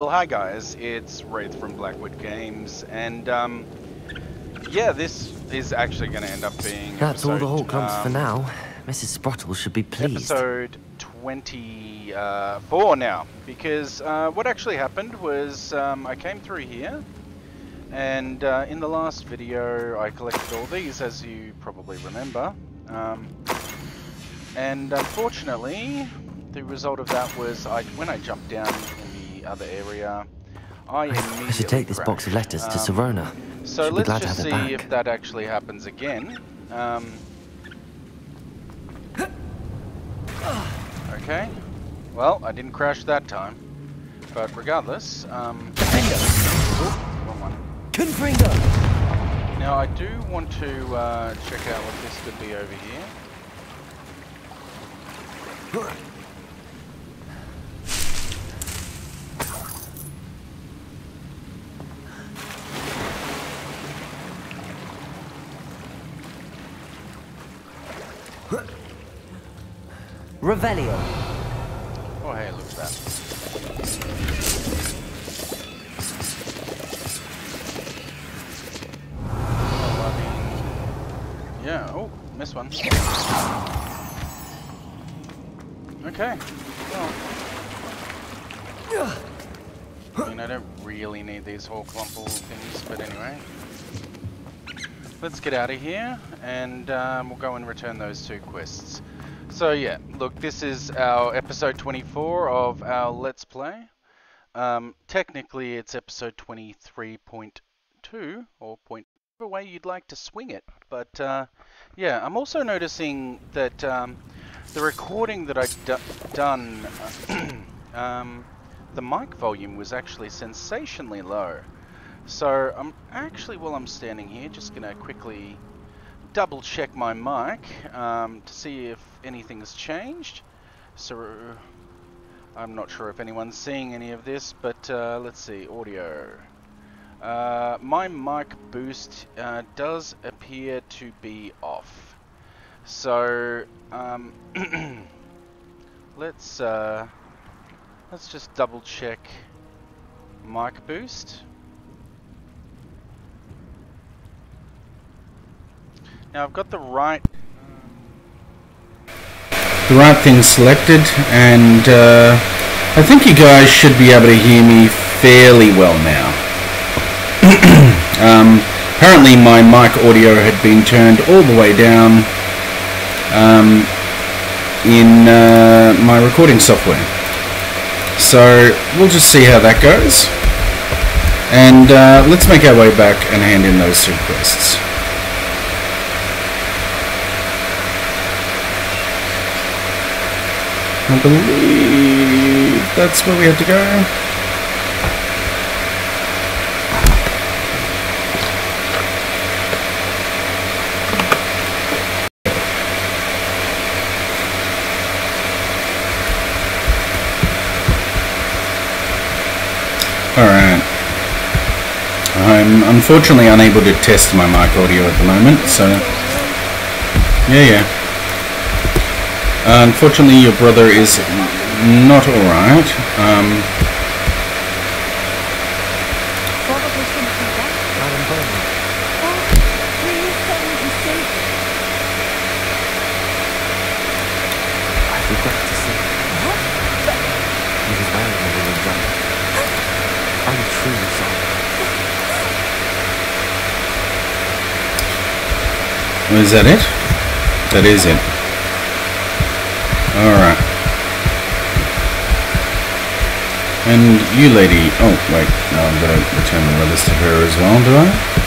Well, hi guys, it's Raith from Blackwood Games, and um, yeah, this is actually going to end up being. That's all the episode, whole for um, now. Mrs. Sprottle should be pleased. Episode 24 now, because uh, what actually happened was um, I came through here, and uh, in the last video I collected all these, as you probably remember, um, and unfortunately, the result of that was I when I jumped down in the other area, I I should take this box of letters to crashed. Um, Sirona. So She'll be let's glad to just have see it back. if that actually happens again. Um, okay. Well, I didn't crash that time. But regardless, um, oop, wrong one. Confringo! Now I do want to uh, check out what this could be over here. Revelio. Oh hey, look at that. Oh, yeah. Oh, missed one. Okay. Well. I mean, I don't really need these Horklumple things, but anyway. Let's get out of here, and um, we'll go and return those two quests. So yeah, look, this is our episode 24 of our Let's Play. Um, technically, it's episode 23.2, or point whatever way you'd like to swing it. But uh, yeah, I'm also noticing that um, the recording that d- done, um, the mic volume was actually sensationally low. So I'm actually, while I'm standing here, just gonna quickly double check my mic um, to see if anything's changed. So I'm not sure if anyone's seeing any of this, but uh, let's see, audio. Uh, my mic boost uh, does appear to be off. So um, let's uh, let's just double check mic boost. Now I've got the right the right thing selected, and uh, I think you guys should be able to hear me fairly well now. um, apparently, my mic audio had been turned all the way down um, in uh, my recording software. So we'll just see how that goes, and uh, let's make our way back and hand in those two I believe that's where we have to go. Alright. I'm unfortunately unable to test my mic audio at the moment, so... Yeah, yeah. Unfortunately, your brother is not alright. Um, is that it? That is it. Alright. And you lady... Oh, wait. No, I'm to return the letters to her as well, do I?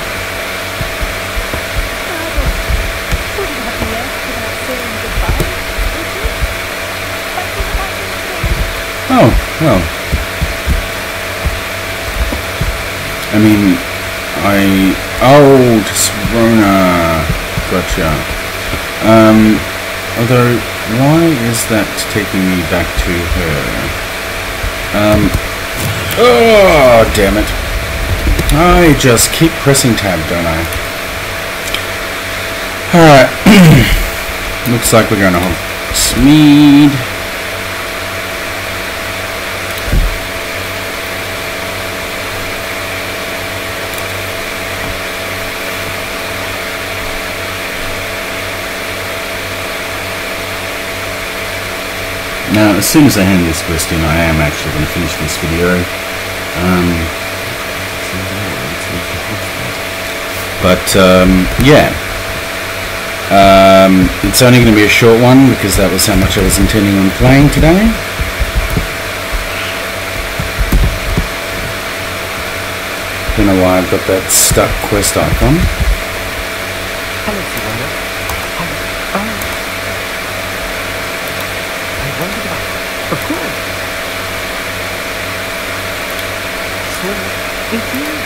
Oh, well. I mean, I... Oh, to Sirona. Gotcha. Um, although, why is that taking me back to her? Um, oh, damn it. I just keep pressing tab, don't I? Alright. Looks like we're going to Hogsmeade. uh, as soon as I hand this quest in, I am actually going to finish this video. Um, but um, yeah, um, it's only going to be a short one because that was how much I was intending on playing today. Don't know why I've got that stuck quest icon. Hello. It is.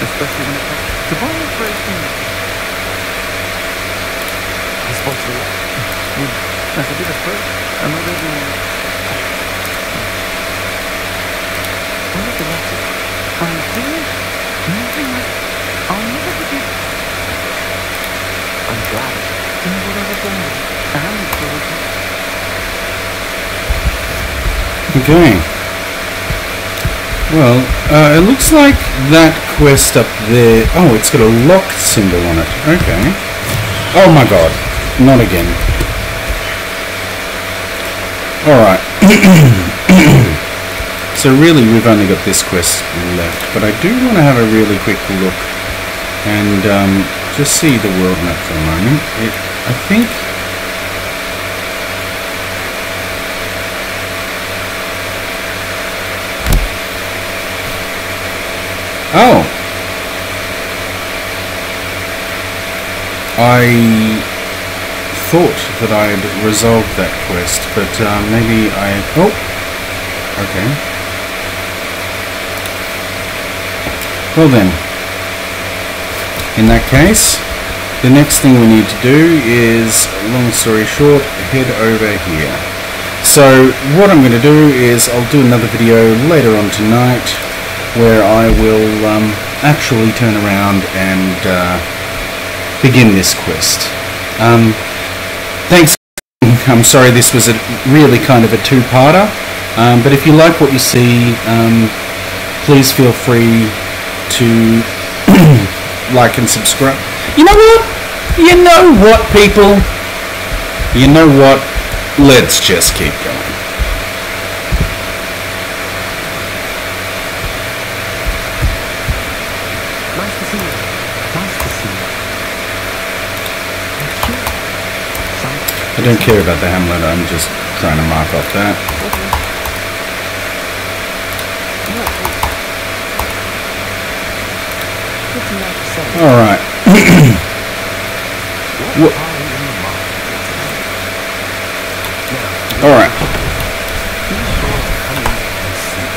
Especially when it comes to ball operations. I so. Mm. As a bit of first, I'm already... What is the matter? I'm finished. Nothing like... I'll never forget I'm glad. You know what I was wondering? I'm encouraging. Okay. Well, uh, it looks like that quest up there... Oh, it's got a locked symbol on it. Okay. Oh my god. Not again. Alright. so really, we've only got this quest left. But I do want to have a really quick look and um, just see the world map for a moment. It, I think... Oh! I thought that I'd resolved that quest, but uh, maybe I... Oh! Okay. Well then, in that case, the next thing we need to do is, long story short, head over here. So what I'm going to do is I'll do another video later on tonight where I will um, actually turn around and uh, begin this quest. Um, thanks. I'm sorry this was a really kind of a two-parter, um, but if you like what you see, um, please feel free to like and subscribe. You know what? You know what, people? You know what? Let's just keep going. I don't care about the hamlet, I'm just trying to mark off that. What's you like to say? Alright. What Wha- are we in the market today? Alright. Be sure to come in and see.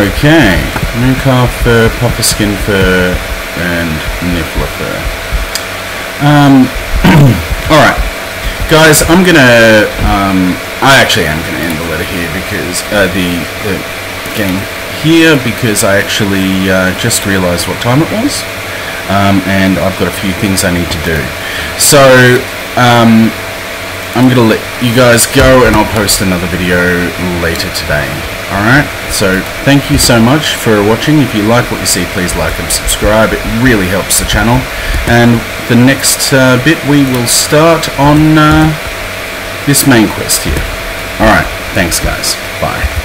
Okay. Mooncalf fur, puffskein fur, and niffler fur. Um, alright. Guys, I'm gonna, um, I actually am gonna end the letter here because, uh, the, the game here because I actually, uh, just realised what time it was. Um, and I've got a few things I need to do. So, um, I'm gonna let you guys go and I'll post another video later today. Alright, so thank you so much for watching. If you like what you see, please like and subscribe. It really helps the channel. And the next uh, bit we will start on uh, this main quest here. Alright, thanks guys. Bye.